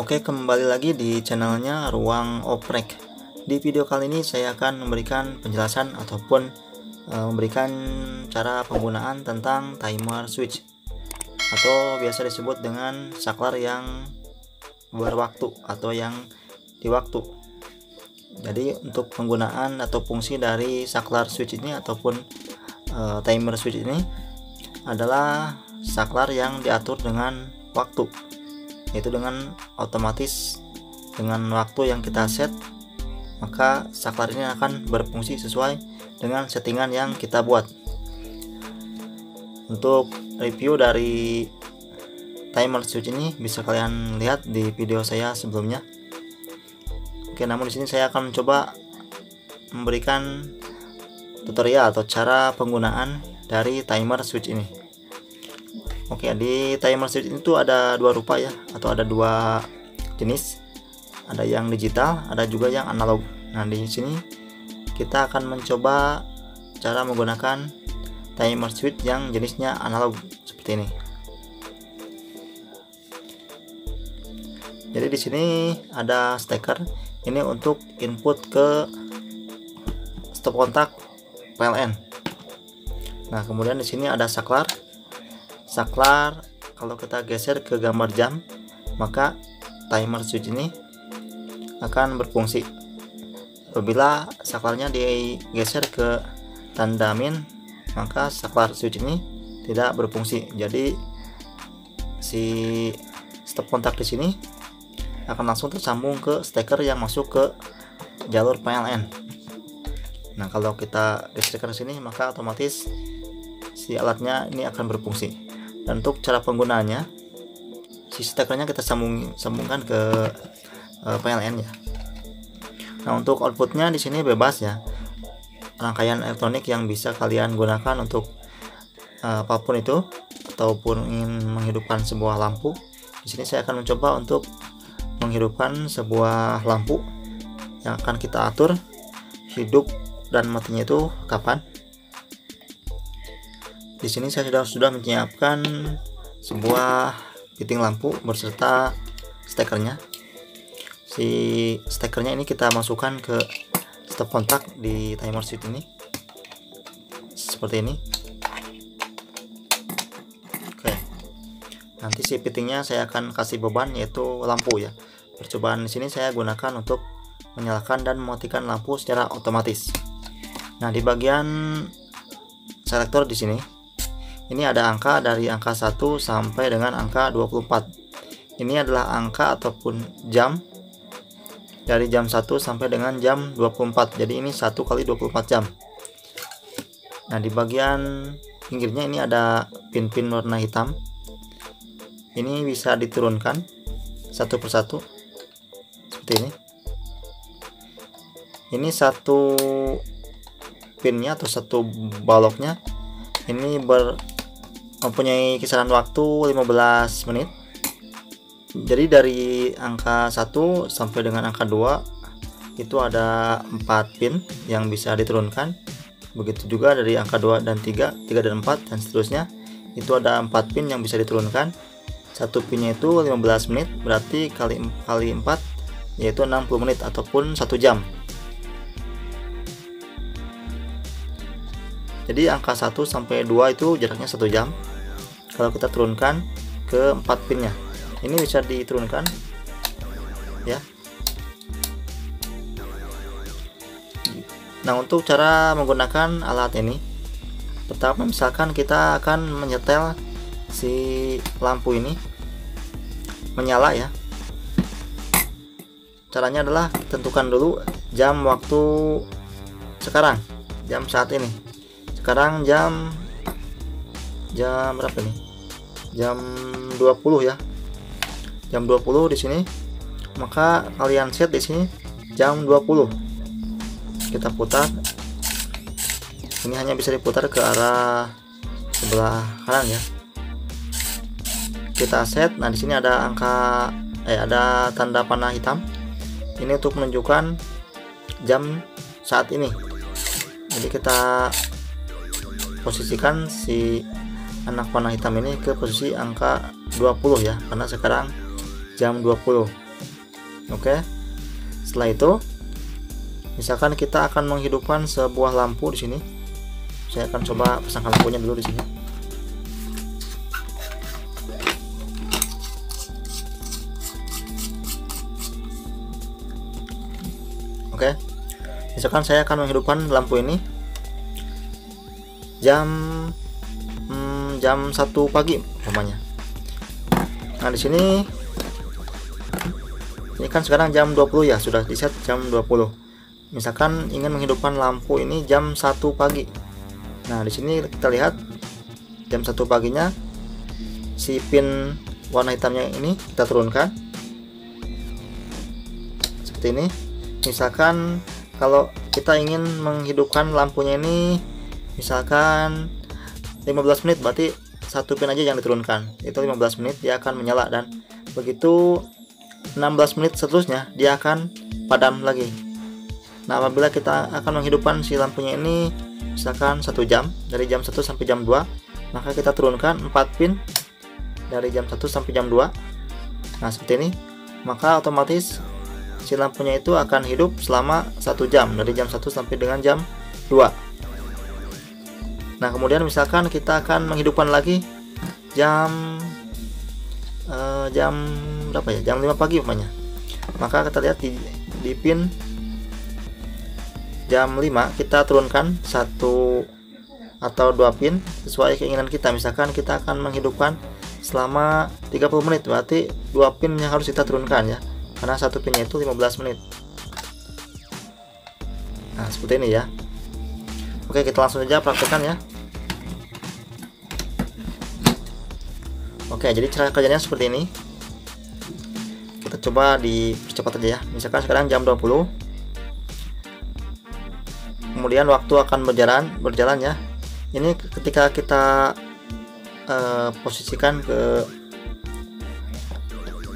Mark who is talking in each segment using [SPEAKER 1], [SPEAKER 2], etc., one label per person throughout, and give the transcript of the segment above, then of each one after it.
[SPEAKER 1] Oke kembali lagi di channelnya Ruang Oprek. Di video kali ini saya akan memberikan penjelasan ataupun e, memberikan cara penggunaan tentang timer switch. Atau biasa disebut dengan saklar yang berwaktu atau yang di waktu. Jadi untuk penggunaan atau fungsi dari saklar switch ini ataupun e, timer switch ini adalah saklar yang diatur dengan waktu yaitu dengan otomatis dengan waktu yang kita set maka saklar ini akan berfungsi sesuai dengan settingan yang kita buat. Untuk review dari timer switch ini bisa kalian lihat di video saya sebelumnya. Oke namun di sini saya akan mencoba memberikan tutorial atau cara penggunaan dari timer switch ini Oke, di timer switch itu ada dua rupa ya, atau ada dua jenis. Ada yang digital, ada juga yang analog. Nah, di sini kita akan mencoba cara menggunakan timer switch yang jenisnya analog seperti ini. Jadi di sini ada steker. Ini untuk input ke stop kontak PLN. Nah, kemudian di sini ada saklar saklar kalau kita geser ke gambar jam maka timer switch ini akan berfungsi. Apabila saklarnya digeser ke tanda min maka saklar switch ini tidak berfungsi. Jadi si stop kontak di sini akan langsung tersambung ke steker yang masuk ke jalur PLN nah kalau kita geserkan sini maka otomatis si alatnya ini akan berfungsi dan untuk cara penggunaannya si stekernya kita sambung sambungkan ke uh, PLN ya. Nah untuk outputnya di sini bebas ya. Rangkaian elektronik yang bisa kalian gunakan untuk uh, apa pun itu ataupun ingin menghidupkan sebuah lampu. Di sini saya akan mencoba untuk menghidupkan sebuah lampu yang akan kita atur hidup dan matinya itu kapan di sini saya sudah sudah menyiapkan sebuah fitting lampu berserta stekernya. Si stekernya ini kita masukkan ke stop kontak di timer switch ini. Seperti ini. Oke. Nanti si fittingnya saya akan kasih beban yaitu lampu ya. Percobaan di sini saya gunakan untuk menyalakan dan mematikan lampu secara otomatis. Nah, di bagian selektor di sini ini ada angka dari angka 1 sampai dengan angka 24 ini adalah angka ataupun jam dari jam 1 sampai dengan jam 24 jadi ini 1 kali 24 jam. Nah di bagian pinggirnya ini ada pin-pin warna hitam. Ini bisa diturunkan satu persatu. Seperti ini. Ini satu pinnya atau satu baloknya ini ber mempunyai kisaran waktu 15 menit. Jadi dari angka 1 sampai dengan angka 2 itu ada 4 pin yang bisa diturunkan. Begitu juga dari angka 2 dan 3 3 dan 4 dan seterusnya itu ada 4 pin yang bisa diturunkan. Satu pinnya itu 15 menit berarti kali kali 4 yaitu 60 menit ataupun 1 jam. Jadi angka 1 sampai 2 itu jaraknya 1 jam kalau kita turunkan ke 4 pinnya. Ini bisa diturunkan. Ya. Nah untuk cara menggunakan alat ini pertama misalkan kita akan menyetel si lampu ini. Menyala ya. Caranya adalah tentukan dulu jam waktu sekarang jam saat ini. Sekarang jam jam berapa nih jam 20 ya. Jam 20 di sini. Maka kalian set di sini jam 20 kita putar. Ini hanya bisa diputar ke arah sebelah kanan ya. Kita set. Nah di sini ada angka eh ada tanda panah hitam. Ini untuk menunjukkan jam saat ini. Jadi kita posisikan si anak panah hitam ini ke posisi angka 20 ya karena sekarang jam 20 oke setelah itu misalkan kita akan menghidupkan sebuah lampu di sini. Saya akan coba pasangkan lampunya dulu di sini. Oke misalkan saya akan menghidupkan lampu ini jam jam satu pagi umpamanya. Nah di sini ini kan sekarang jam 20 ya sudah di set jam 20 misalkan ingin menghidupkan lampu ini jam 1 pagi. Nah di sini kita lihat jam 1 paginya si pin warna hitamnya ini kita turunkan. Seperti ini. Misalkan kalau kita ingin menghidupkan lampunya ini misalkan 15 menit berarti satu pin aja yang diturunkan. Itu 15 menit dia akan menyala dan begitu 16 menit seterusnya dia akan padam lagi. Nah apabila kita akan menghidupkan si lampunya ini misalkan satu jam dari jam 1 sampai jam 2 maka kita turunkan 4 pin dari jam 1 sampai jam 2 nah seperti ini. Maka otomatis si lampunya itu akan hidup selama satu jam dari jam 1 sampai dengan jam 2 nah kemudian misalkan kita akan menghidupkan lagi jam uh, jam berapa ya? Jam 5 pagi umpamanya. Maka kita lihat di, di pin jam 5 kita turunkan satu atau dua pin sesuai keinginan kita. Misalkan kita akan menghidupkan selama 30 menit berarti dua pin yang harus kita turunkan ya. Karena satu pinnya itu 15 menit. Nah seperti ini ya. Oke kita langsung saja praktekkan ya oke jadi cara kerjanya seperti ini. Kita coba dipercepat aja ya. Misalkan sekarang jam 20 kemudian waktu akan berjalan berjalan ya. Ini ketika kita uh, posisikan ke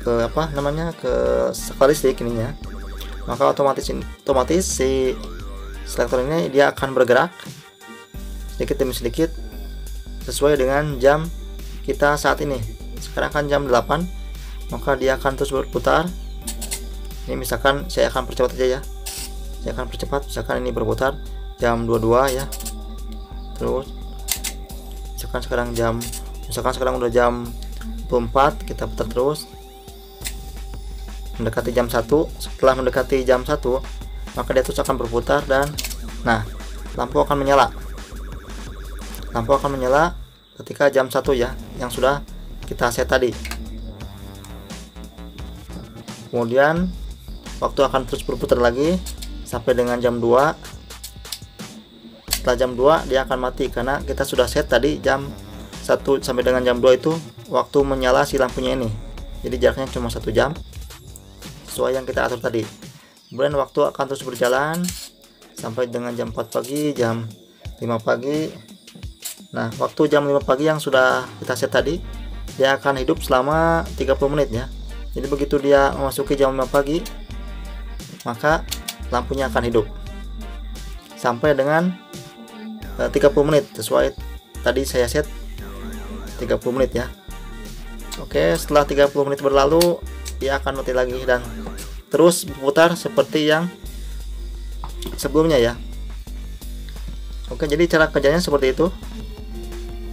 [SPEAKER 1] ke apa namanya ke sekali listrik ininya maka otomatis otomatis si selektor ini dia akan bergerak sedikit demi sedikit sesuai dengan jam kita saat ini. Sekarang kan jam 8 maka dia akan terus berputar. Ini misalkan saya akan percepat aja ya. Saya akan percepat misalkan ini berputar jam 22 ya. Terus misalkan sekarang jam misalkan sekarang udah jam 24 kita putar terus. Mendekati jam 1 setelah mendekati jam 1 maka dia terus akan berputar dan nah lampu akan menyala. Lampu akan menyala ketika jam 1 ya yang sudah kita set tadi. Kemudian waktu akan terus berputar lagi sampai dengan jam 2 setelah jam 2 dia akan mati karena kita sudah set tadi jam 1 sampai dengan jam 2 itu waktu menyala si lampunya ini. Jadi jaraknya cuma satu jam sesuai yang kita atur tadi. Kemudian waktu akan terus berjalan sampai dengan jam 4 pagi jam 5 pagi nah waktu jam 5 pagi yang sudah kita set tadi dia akan hidup selama 30 menit ya. Jadi begitu dia memasuki jam 5 pagi maka lampunya akan hidup. Sampai dengan eh, 30 menit. Sesuai tadi saya set 30 menit ya. Oke setelah 30 menit berlalu dia akan mati lagi dan terus berputar seperti yang sebelumnya ya. Oke jadi cara kerjanya seperti itu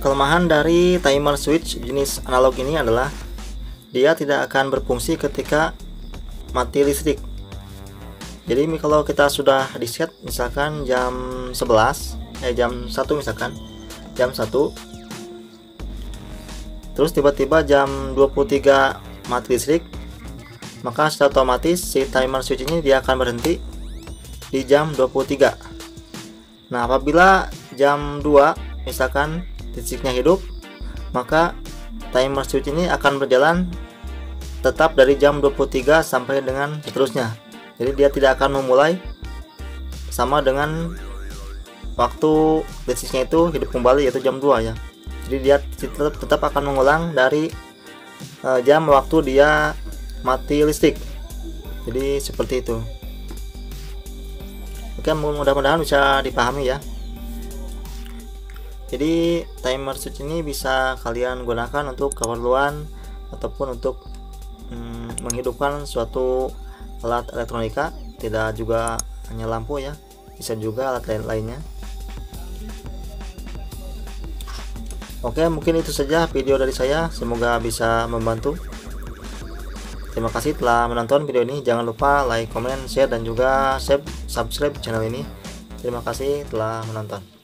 [SPEAKER 1] kelemahan dari timer switch jenis analog ini adalah dia tidak akan berfungsi ketika mati listrik. Jadi kalau kita sudah di set misalkan jam 11 eh jam 1 misalkan jam 1 terus tiba-tiba jam 23 mati listrik maka secara otomatis si timer switch ini dia akan berhenti di jam 23 nah apabila jam 2 misalkan listriknya hidup maka timer switch ini akan berjalan tetap dari jam 23 sampai dengan seterusnya. Jadi dia tidak akan memulai sama dengan waktu listriknya itu hidup kembali yaitu jam 2 ya. Jadi dia tetap, tetap akan mengulang dari uh, jam waktu dia mati listrik. Jadi seperti itu. Oke mudah-mudahan bisa dipahami ya jadi timer switch ini bisa kalian gunakan untuk keperluan ataupun untuk hmm, menghidupkan suatu alat elektronika tidak juga hanya lampu ya bisa juga alat lain lainnya. Oke mungkin itu saja video dari saya semoga bisa membantu. Terima kasih telah menonton video ini jangan lupa like, comment, share dan juga subscribe channel ini. Terima kasih telah menonton